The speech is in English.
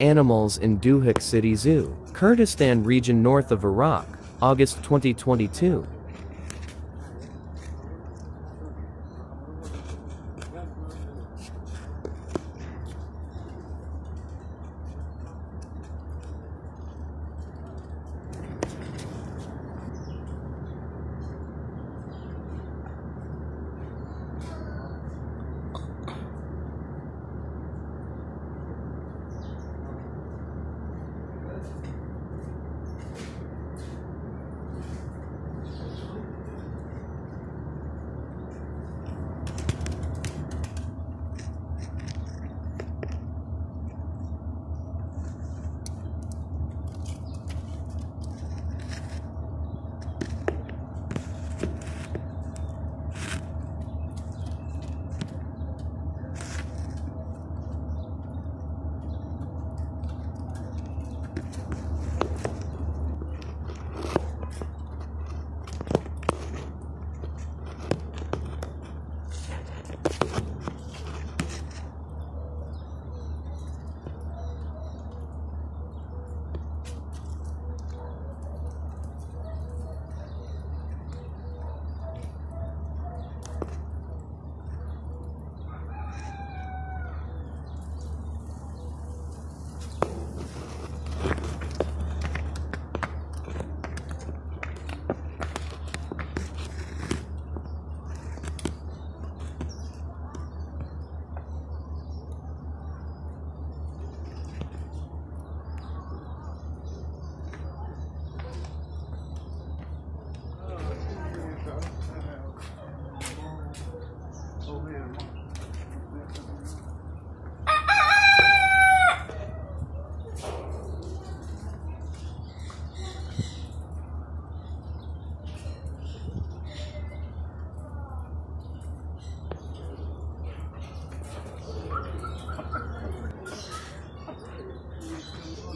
Animals in Duhok City Zoo, Kurdistan region north of Iraq, August 2022.